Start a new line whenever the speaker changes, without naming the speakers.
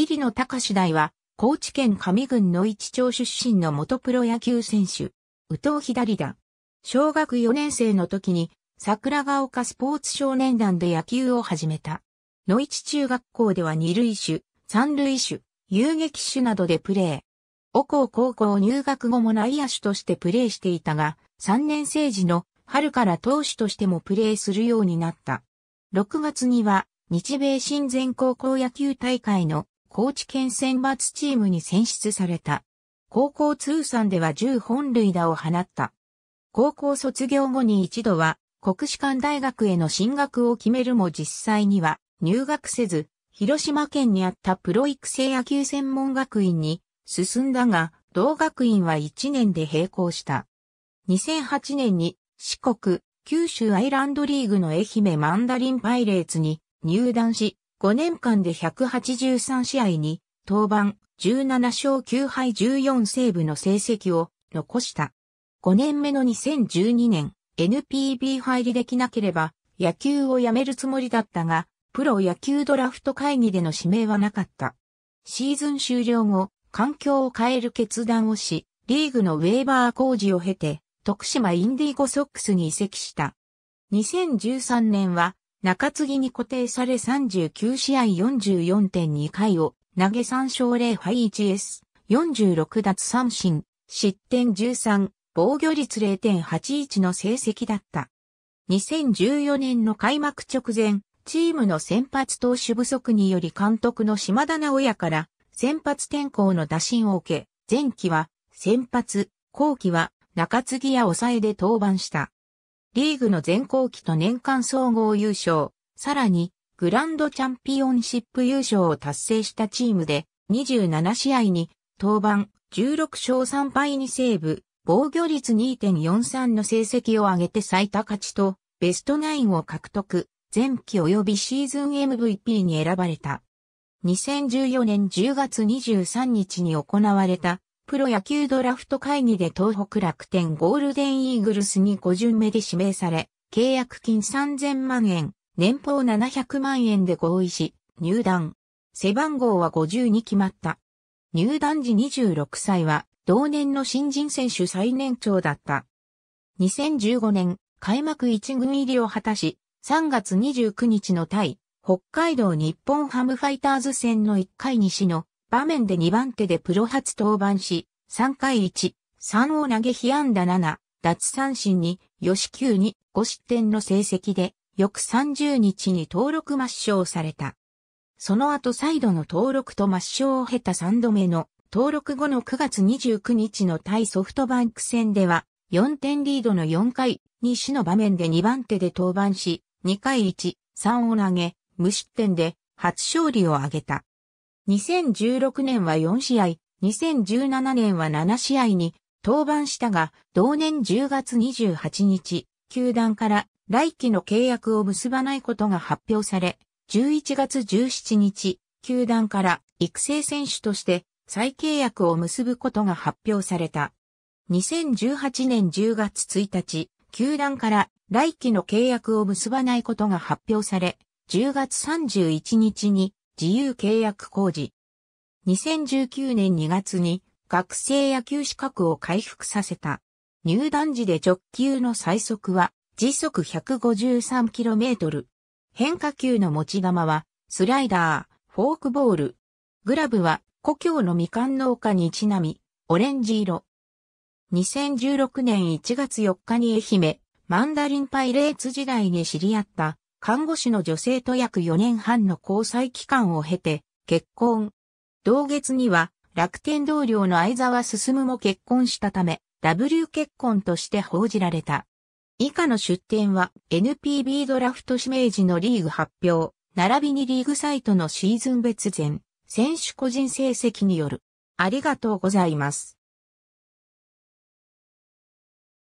入野隆大は、高知県上郡の一町出身の元プロ野球選手、宇藤左だ。小学4年生の時に、桜ヶ丘スポーツ少年団で野球を始めた。野市中学校では二塁手、三塁手、遊撃手などでプレー。母校高校入学後も内野手としてプレーしていたが、3年生時の春から投手としてもプレーするようになった。6月には日米親善高校野球大会の高知県選抜チームに選出された。高校通算では10本塁打を放った。高校卒業後に一度は国士舘大学への進学を決めるも実際には入学せず、広島県にあったプロ育成野球専門学院に進んだが、同学院は1年で並行した。2008年に四国、九州アイランドリーグの愛媛マンダリンパイレーツに入団し、5年間で183試合に登板17勝9敗14セーブの成績を残した。5年目の2012年 NPB 入りできなければ野球をやめるつもりだったが、プロ野球ドラフト会議での指名はなかった。シーズン終了後、環境を変える決断をし、リーグのウェーバー工事を経て、徳島インディーゴソックスに移籍した。2013年は中継ぎに固定され39試合44.2回を投げ3勝0敗 1S、46奪三振、失点13、防御率0.81の成績だった。2014年の開幕直前、チームの先発投手不足により監督の島田直也から先発転向の打診を受け、前期は先発、後期は中継ぎや抑えで登板した。リーグの全校期と年間総合優勝、さらにグランドチャンピオンシップ優勝を達成したチームで27試合に登板16勝3敗にセーブ、防御率2.43の成績を上げて最多勝ちとベストナインを獲得、前期及びシーズン MVP に選ばれた。2014年10月23日に行われたプロ野球ドラフト会議で東北楽天ゴールデンイーグルスに5巡目で指名され、契約金3000万円、年俸700万円で合意し、入団。背番号は50に決まった。入団時26歳は、同年の新人選手最年長だった。2015年、開幕1軍入りを果たし、3月29日の対、北海道日本ハムファイターズ戦の1回西の場面で2番手でプロ初登板し、3回1、3を投げ被安打7、脱三振に、吉球に5失点の成績で、翌30日に登録抹消された。その後再度の登録と抹消を経た3度目の登録後の9月29日の対ソフトバンク戦では4点リードの4回、西の場面で2番手で登板し、2回1、3を投げ、無失点で初勝利を挙げた。2016年は4試合、2017年は7試合に登板したが、同年10月28日、球団から来季の契約を結ばないことが発表され、11月17日、球団から育成選手として再契約を結ぶことが発表された。2018年10月1日、球団から来季の契約を結ばないことが発表され、10月31日に自由契約工事。2019年2月に学生野球資格を回復させた。入団時で直球の最速は時速 153km。変化球の持ち球はスライダー、フォークボール。グラブは故郷のみかん農家にちなみ、オレンジ色。2016年1月4日に愛媛、マンダリンパイレーツ時代に知り合った看護師の女性と約4年半の交際期間を経て結婚。同月には楽天同僚の相沢進も結婚したため、W 結婚として報じられた。以下の出展は NPB ドラフト指名時のリーグ発表、並びにリーグサイトのシーズン別前、選手個人成績による。ありがとうございます。